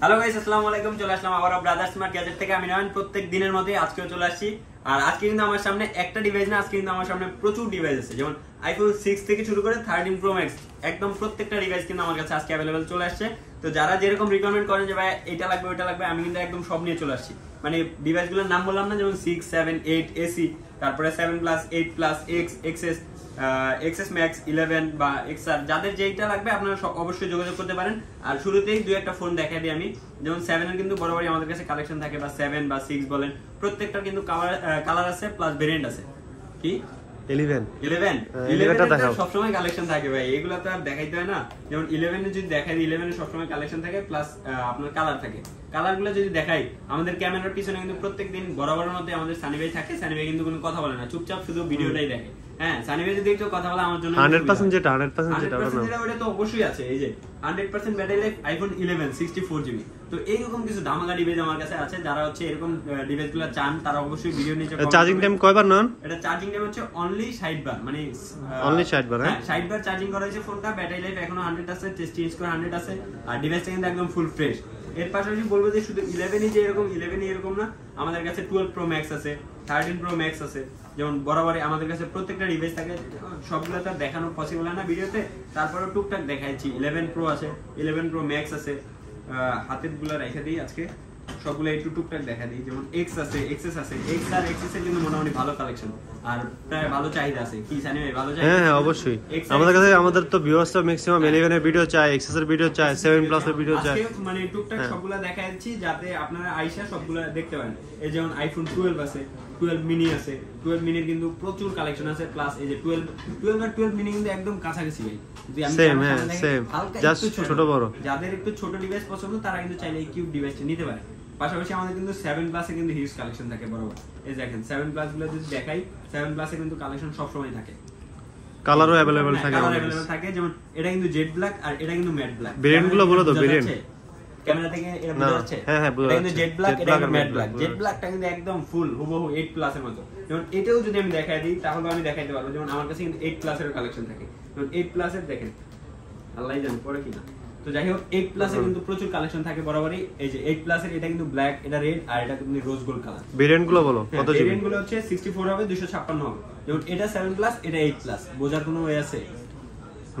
Hello ভাই আসসালামু আলাইকুম চলে আসলাম আবার ব্রাদার্স স্মার্ট গ্যাজেট থেকে। আমি নয়ন, প্রত্যেক দিনের মতোই আজকেও চলে আসছি। আর আজকে কিন্তু আমার সামনে একটা ডিভাইস না, আজকে কিন্তু আমার সামনে প্রচুর ডিভাইস আছে। যেমন আইফোন সিক্স থেকে শুরু করে থার্টিন প্রো ম্যাক্স একদম প্রত্যেকটা ডিভাইস কিন্তু আমার কাছে আজকে অ্যাভেলেবেল চলে আসছে। তো যারা যেরকম রিকমেন্ড করেন যে, ভাই, এটা লাগবে, ওইটা লাগবে, আমি কিন্তু একদম সব নিয়ে চলে আসছি। মানে ডিভাইসগুলোর নাম বললাম না, যেমন সিক্স সেভেন এইট এসি তারপরে seven plus eight plus X XS XS Max eleven বা এক্সআর যাদের যেইটা লাগবে আপনারা অবশ্যই যোগাযোগ করতে পারেন। আর শুরুতেই দুই একটা ফোন দেখা দিই আমি। যেমন সেভেনের কিন্তু বরাবরই আমাদের কাছে কালেকশন থাকে, বা সেভেন বা সিক্স বলেন। প্রত্যেকটার কিন্তু কালার কালার আছে প্লাস ভেরিয়েন্ট আছে। কি? ইলেভেন হ্যাঁ, ইলেভেনটা 11 দেখাও। সবসময় কালেকশন থাকে ভাই এগুলা তো আর দেখাইতে হয় না। যেমন ইলেভেনে যদি দেখাই সব সময় কালেকশন থাকে প্লাস আপনার কালার থাকে। কালারগুলো যদি দেখাই আমাদের ক্যামেরার পিছনে কিন্তু প্রত্যেকদিন বরাবরের মধ্যে আমাদের সানি ভাই থাকে সানি ভাই কিন্তু কোনো কথা বলে না চুপচাপ শুধু ভিডিওটাই দেখে। হ্যাঁ সানি ভাই যদি একটু কথা বলে আমার জন্য হান্ড্রেড পার্সেন্ট যেটা হান্ড্রেড পার্সেন্ট যেটা 100% ওটা যেটা ওটা তো অবশ্যই আছে এই যে 100% ব্যাটারি লাইফ আইফোন 11 64 জিবি তো এইরকম কিছু ধামাকা ডিভাইস আমার কাছে আছে যারা হচ্ছে এরকম ডিভাইসগুলো চান তারা অবশ্যই ভিডিও নিচে চার্জিং টাইম কয়বার নন? এটা চার্জিং টাইম হচ্ছে অনলি 60 বার মানে Only 60 বার, হ্যাঁ? 60 বার চার্জিং করা হয়েছে ফোনটা ব্যাটারি লাইফ এখনও 100 আছে টেস্ট চেঞ্জ করে 100 আছে আর ডিভাইসটা কিন্তু একদম ফুল ফ্রেশ এর পাশাপাশি বলব যে শুধু 11 ই যে এরকম 11 ই এরকম না, আমাদের কাছে 12 প্রো ম্যাক্স আছে 13 প্রো ম্যাক্স আছে। যেমন বরাবরই আমাদের কাছে প্রত্যেকটা ডিভাইস থাকে, সবগুলো তো দেখানো পসিবল হয় না ভিডিওতে তারপরে টুকটাক দেখাইছি 11 প্রো আছে 11 প্রো ম্যাক্স আছে। হাতেরগুলো রেখে দিই আজকে। সবগুলো একটু টুকটাক দেখা দিই। যেমন এক্স আছে এক্সএস আছে। এক্স আর এক্সএস এর কিন্তু মোটামুটি ভালো কালেকশন আর প্রায় ভালো চাহিদা আছে। কি জানি ভালো চাহিদা হ্যাঁ হ্যাঁ অবশ্যই। আমাদের কাছে আমাদের তো ভিউয়ার্সরা ম্যাক্সিমাম ইলেভেনের ভিডিও চায় এক্সেস এর ভিডিও চায় সেভেন প্লাস এর ভিডিও চায়। মানে টুকটাক হ্যাঁ। সবগুলা দেখা যাতে আপনারা আইসা সবগুলা দেখতে পারেন। এই যেমন আইফোন 12 আছে 12 মিনি আছে 12 মিনির কিন্তু প্রচুর কালেকশন আছে প্লাস এই যে 12 12 আর 12 মিনি কিন্তু একদম কাছাকাছি ভাই। যদি আমি Same, হ্যাঁ, ছোট। বড়। যাদের একটু ছোট ডিভাইস পছন্দ তারা কিন্তু চাইলে এই কিউব ডিভাইসটা নিতে পারে। পাশাপাশি আমাদের কিন্তু 7 প্লাসে কিন্তু হিউজ কালেকশন থাকে বরাবর। এই দেখেন 7 প্লাসগুলো যদি দেখাই 7 প্লাসে কিন্তু কালেকশন সব সময় থাকে। কালারও হ্যাঁ, থাকে কালার অ্যাভেলেবল থাকে যেমন এটা কিন্তু জেড ব্ল্যাক আর এটা কিন্তু ম্যাট ব্ল্যাক Variant গুলো বলো তো, variant। ক্যামেরা থেকে এটা বোঝা যাচ্ছে? হ্যাঁ, হ্যাঁ, বোঝা যাচ্ছে। জেড ব্ল্যাক এটা কিন্তু ম্যাট ব্ল্যাক জেড ব্ল্যাকটা কিন্তু একদম ফুল হুবহু 8 প্লাস এর মতো। যেমন এটাও যদি আমি দেখাই দিই তাহলে আমি দেখাইতে পারব। যেমন আমার কাছে কিন্তু 8 প্লাস এর কালেকশন থাকে। যেমন 8 প্লাস এর দেখেন আল্লাহ জানে পরে কিনা। তো যাই হোক 8 প্লাস কিন্তু প্রচুর কালেকশন থাকে বরাবরই। এই যে এইট প্লাস এর এটা কিন্তু ব্ল্যাক এটা রেড আর এটা কিন্তু রোজ গোল্ড কালার ভেরিয়েন্টগুলো বলো কত জিবি ভেরিয়েন্টগুলো হচ্ছে 64 হবে 256 হবে। যেমন এটা 7 প্লাস এটা 8 প্লাস বোঝার কোনো ওয়ে আছে?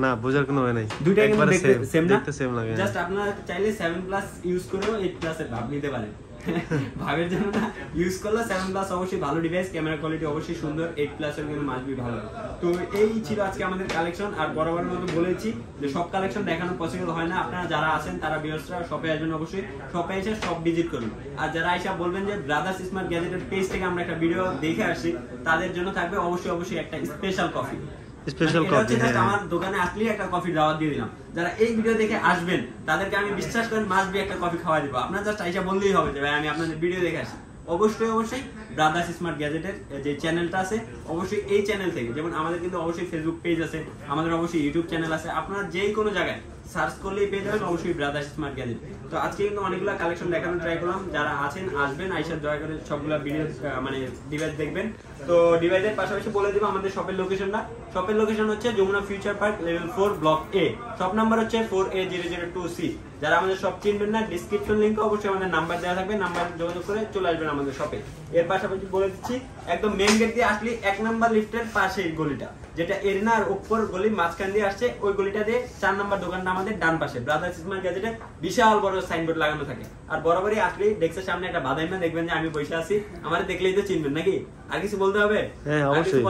না বোঝার কোনো ওয়ে নাই। দুইটাই কিন্তু দেখতে সেম না? দেখতে সেম লাগে হ্যাঁ। জাস্ট আপনারা চাইলে 7 প্লাস ইউজ করেও 8 প্লাস এর ভাব নিতে পারেন। ভাবের জন্য না ইউজ করলে 7 প্লাস অবশ্যই ভালো ডিভাইস ক্যামেরা কোয়ালিটি অবশ্যই সুন্দর 8 প্লাস এর কিন্তু মাস্ট বি ভালো। তো এই ছিল আজকে আমাদের কালেকশন আর বরাবরের মতো বলেছি যে সব কালেকশন দেখানো পসিবল হয় না। আপনারা যারা আছেন তারা ভিউয়ার্সরা শপে আসবেন অবশ্যই। শপে এসে সব ভিজিট করুন। আর যারা আইসা বলবেন যে ব্রাদার্স স্মার্ট গ্যাজেটের পেজ থেকে আমরা একটা ভিডিও দেখে আসছি তাদের জন্য থাকবে অবশ্যই অবশ্যই একটা স্পেশাল কফি হচ্ছে coffee, just হ্যাঁ। আমার দোকানে আসলেই একটা কফি দাওয়াত দিয়ে দিলাম। যারা এই ভিডিও দেখে আসবেন তাদেরকে আমি বিশ্বাস করেন মাস বি একটা কফি খাওয়া দিব। আপনার জাস্ট আইসা বললেই হবে যে ভাই আমি আপনাদের ভিডিও দেখে আসি অবশ্যই অবশ্যই ব্রাদার্স স্মার্ট গ্যাজেটের যে চ্যানেলটা আছে অবশ্যই এই চ্যানেল থেকে যেমন আমাদের কিন্তু অবশ্যই ফেসবুক পেজ আছে আমাদের অবশ্যই ইউটিউব চ্যানেল আছে। আপনারা যেই কোনো জায়গায় সার্চ করলেই পেয়ে যাবেন, অবশ্যই ব্রাদার্স স্মার্ট গ্যাজেট তো আজকে কিন্তু অনেকগুলো কালেকশন দেখানোর ট্রাই করলাম। যারা আছেন, আসবেন আইসার দয়া করে সবগুলো ভিডিও মানে ডিভাইস দেখবেন। তো ডিভাইসের পাশাপাশি বলে দিব আমাদের শপের লোকেশনটা শপের লোকেশন হচ্ছে Jamuna future park level four block A shop number হচ্ছে four A zero zero two C যারা আমাদের শপ চিনবেন না ডিসক্রিপশন লিঙ্কে অবশ্যই আমাদের নাম্বার দেওয়া থাকবে। নাম্বার যোগাযোগ করে চলে আসবেন আমাদের শপে এর পাশাপাশি বলে দিচ্ছি, একদম মেন গেট দিয়ে আসলে এক নাম্বার লিফটের পাশে গলিটা। যেটা এরিনা আর ওপর গলি মাঝখান দিয়ে আসছে ওই গলিটা দিয়ে চার নাম্বার দোকানটা আমাদের ডান পাশে। ব্রাদার্স স্মার্ট গ্যাজেটে বিশাল বড় সাইনবোর্ড লাগানো থাকে। আর বরাবরই আসলে ডেস্কের সামনে একটা বাদাইমা দেখবেন যে আমি বসে আছি আমার দেখলেই তো চিনবেন নাকি? আর কিছু বলতে হবে? হ্যাঁ, অবশ্যই।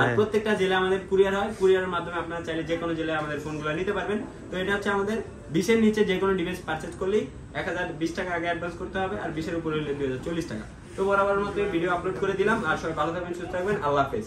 আর হ্যাঁ। প্রত্যেকটা জেলা আমাদের কুরিয়ার হয়। কুরিয়ারের মাধ্যমে আপনারা চাইলে যে কোনো জেলায় আমাদের ফোন ফোনগুলো নিতে পারবেন। তো এটা হচ্ছে আমাদের বিশের নিচে যে কোনো ডিভাইস পারচেজ করলেই এক হাজার বিশ টাকা আগে অ্যাডভান্স করতে হবে আর বিশের উপরে হলে দুই হাজার চল্লিশ টাকা। তো বরাবর মতো ভিডিও আপলোড করে দিলাম। আর সবাই ভালো থাকবেন সুস্থ থাকবেন। আল্লাহ হাফেজ।